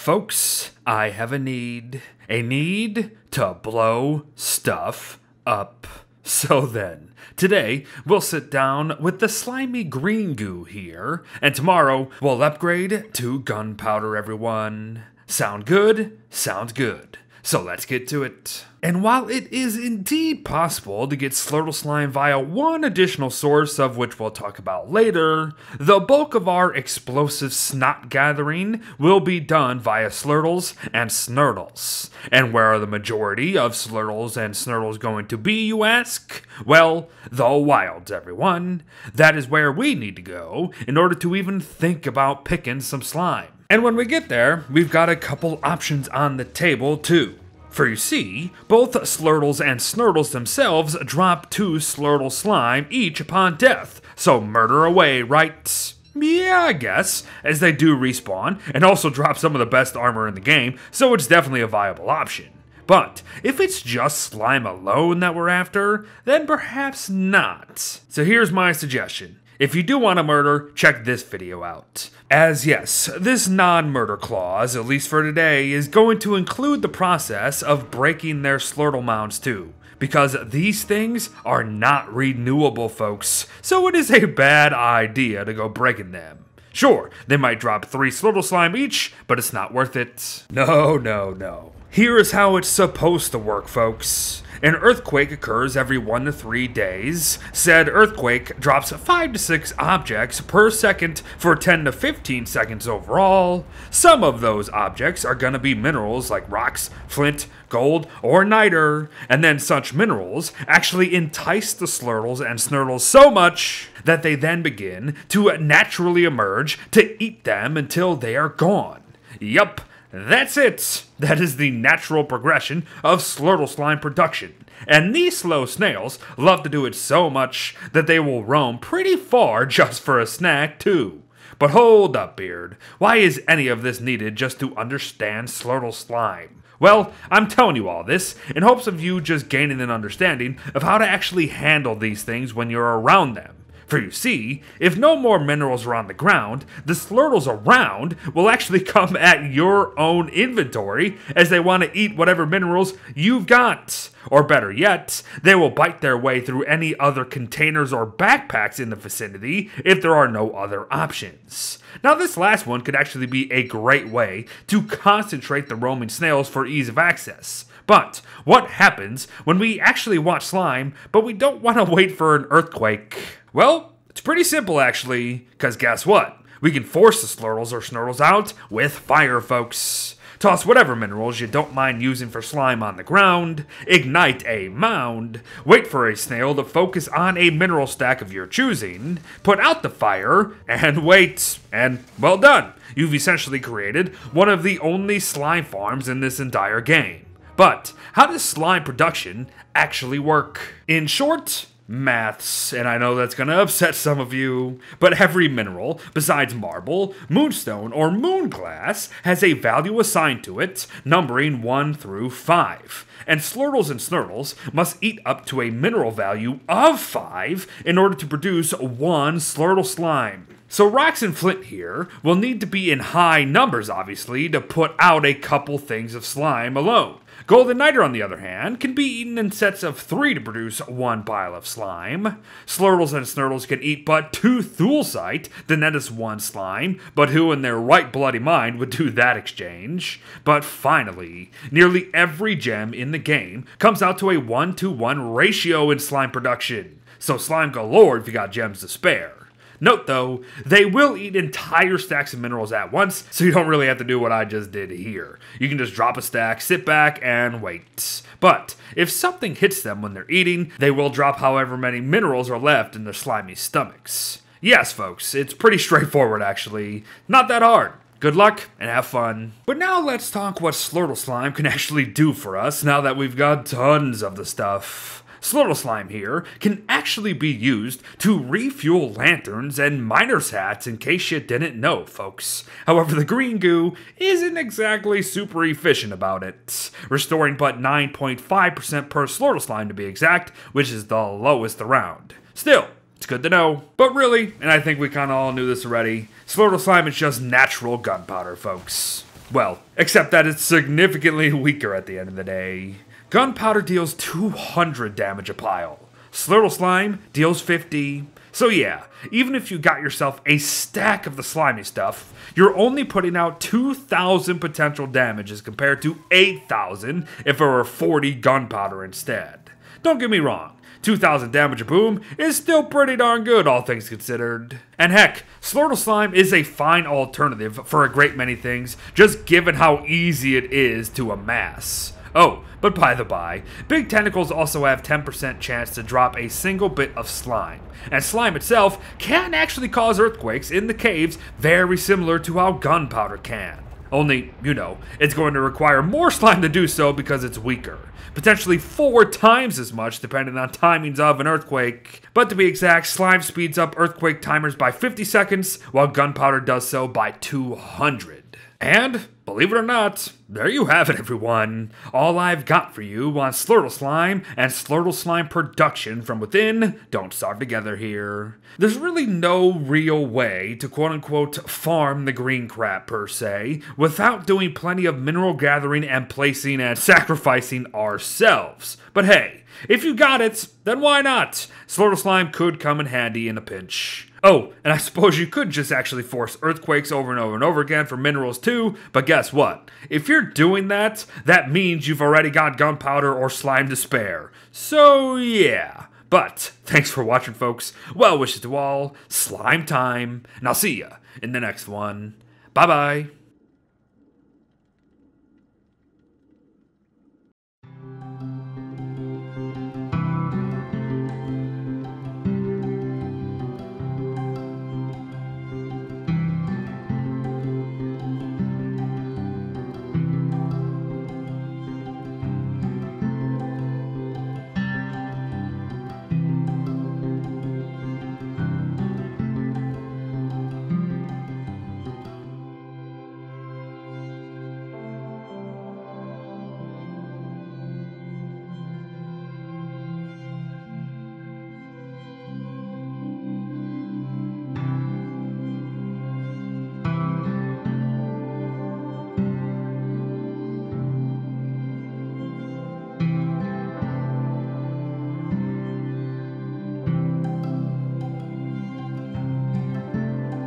Folks, I have a need. A need to blow stuff up. So then, today we'll sit down with the slimy green goo here, and tomorrow we'll upgrade to gunpowder, everyone. Sound good? Sounds good. So let's get to it. And while it is indeed possible to get Slurtle Slime via one additional source, of which we'll talk about later, the bulk of our explosive snot gathering will be done via Slurtles and Snurtles. And where are the majority of Slurtles and Snurtles going to be, you ask? Well, the wilds, everyone. That is where we need to go in order to even think about picking some slime. And when we get there, we've got a couple options on the table, too. For you see, both Slurtles and Snurtles themselves drop two Slurtle slime each upon death, so murder away, right? Yeah, I guess, as they do respawn, and also drop some of the best armor in the game, so it's definitely a viable option. But if it's just slime alone that we're after, then perhaps not. So here's my suggestion. If you do want to murder, check this video out. As yes, this non murder clause, at least for today, is going to include the process of breaking their Slurtle mounds too. Because these things are not renewable, folks, so it is a bad idea to go breaking them. Sure, they might drop three Slurtle slime each, but it's not worth it. No, no, no. Here is how it's supposed to work, folks. An earthquake occurs every 1 to 3 days. Said earthquake drops 5 to 6 objects per second for 10 to 15 seconds overall. Some of those objects are going to be minerals like rocks, flint, gold, or niter, and then such minerals actually entice the slurtles and snurtles so much that they then begin to naturally emerge to eat them until they are gone. Yup, that's it. That is the natural progression of Slurtle slime production. And these slow snails love to do it so much that they will roam pretty far just for a snack, too. But hold up, Beard. Why is any of this needed just to understand Slurtle slime? Well, I'm telling you all this in hopes of you just gaining an understanding of how to actually handle these things when you're around them. For you see, if no more minerals are on the ground, the slurtles around will actually come at your own inventory as they want to eat whatever minerals you've got. Or better yet, they will bite their way through any other containers or backpacks in the vicinity if there are no other options. Now, this last one could actually be a great way to concentrate the roaming snails for ease of access. But what happens when we actually want slime, but we don't want to wait for an earthquake? Well, it's pretty simple actually, because guess what? We can force the slurtles or snurtles out with fire, folks. Toss whatever minerals you don't mind using for slime on the ground, ignite a mound, wait for a snail to focus on a mineral stack of your choosing, put out the fire, and wait. And well done. You've essentially created one of the only slime farms in this entire game. But how does slime production actually work? In short, maths, and I know that's going to upset some of you, but every mineral, besides marble, moonstone, or moonglass, has a value assigned to it, numbering 1 through 5. And slurtles and snurtles must eat up to a mineral value of 5 in order to produce one slurtle slime. So rocks and flint here will need to be in high numbers, obviously, to put out a couple things of slime alone. Golden Niter, on the other hand, can be eaten in sets of three to produce one pile of slime. Slurtles and Snurtles can eat but two Thulecite, then that is one slime, but who in their right bloody mind would do that exchange? But finally, nearly every gem in the game comes out to a 1 to 1 ratio in slime production. So slime galore if you got gems to spare. Note though, they will eat entire stacks of minerals at once, so you don't really have to do what I just did here. You can just drop a stack, sit back, and wait. But if something hits them when they're eating, they will drop however many minerals are left in their slimy stomachs. Yes, folks, it's pretty straightforward actually. Not that hard. Good luck and have fun. But now let's talk what Slurtle Slime can actually do for us now that we've got tons of the stuff. Slurtle Slime here can actually be used to refuel lanterns and miner's hats in case you didn't know, folks. However, the green goo isn't exactly super efficient about it, restoring but 9.5% per Slurtle Slime to be exact, which is the lowest around. Still, it's good to know. But really, and I think we kind of all knew this already, Slurtle Slime is just natural gunpowder, folks. Well, except that it's significantly weaker at the end of the day. Gunpowder deals 200 damage a pile. Slurtle Slime deals 50. So yeah, even if you got yourself a stack of the slimy stuff, you're only putting out 2,000 potential damages compared to 8,000 if it were 40 gunpowder instead. Don't get me wrong, 2,000 damage a boom is still pretty darn good, all things considered. And heck, Slurtle Slime is a fine alternative for a great many things, just given how easy it is to amass. Oh, but by the by, big tentacles also have 10% chance to drop a single bit of slime, and slime itself can actually cause earthquakes in the caves very similar to how gunpowder can. Only, you know, it's going to require more slime to do so because it's weaker. Potentially four times as much depending on timings of an earthquake. But to be exact, slime speeds up earthquake timers by 50 seconds, while gunpowder does so by 200. And Believe it or not, there you have it, everyone. All I've got for you on Slurtle Slime and Slurtle Slime production from within Don't Starve Together here. There's really no real way to quote unquote farm the green crap per se without doing plenty of mineral gathering and placing and sacrificing ourselves. But hey, if you got it, then why not? Slurtle Slime could come in handy in a pinch. Oh, and I suppose you could just actually force earthquakes over and over and over again for minerals too, but guess what? If you're doing that, that means you've already got gunpowder or slime to spare. So yeah. But thanks for watching, folks. Well wishes to all, slime time, and I'll see ya in the next one. Bye bye.